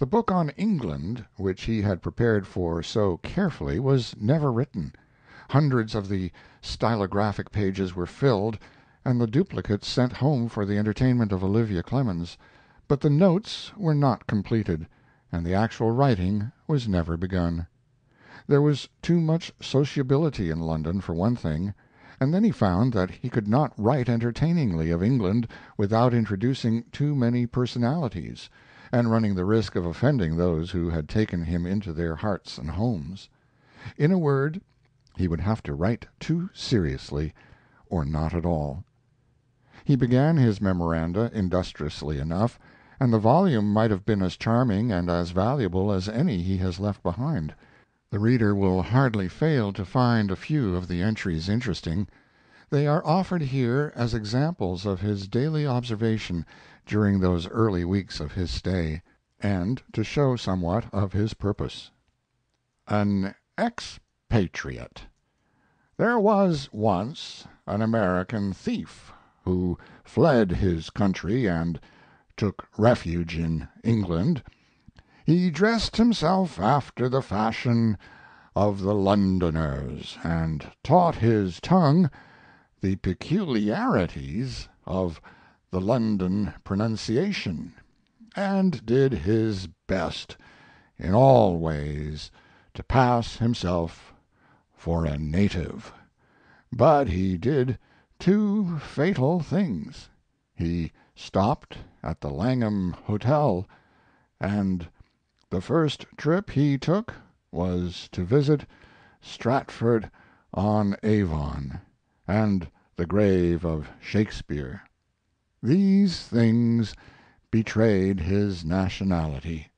The book on England, which he had prepared for so carefully, was never written. Hundreds of the stylographic pages were filled, and the duplicates sent home for the entertainment of Olivia Clemens, but the notes were not completed, and the actual writing was never begun. There was too much sociability in London, for one thing, and then he found that he could not write entertainingly of England without introducing too many personalities, and running the risk of offending those who had taken him into their hearts and homes. In a word, he would have to write too seriously or not at all. He began his memoranda industriously enough, and the volume might have been as charming and as valuable as any he has left behind. The reader will hardly fail to find a few of the entries interesting. They are offered here as examples of his daily observation during those early weeks of his stay, and to show somewhat of his purpose. AN EXPATRIATE There was once an American thief who fled his country and took refuge in England. He dressed himself after the fashion of the Londoners, and taught his tongue the peculiarities of the London pronunciation, and did his best in all ways to pass himself for a native. But he did two fatal things: he stopped at the Langham Hotel, and the first trip he took was to visit Stratford on Avon and the grave of Shakespeare. These things betrayed his nationality.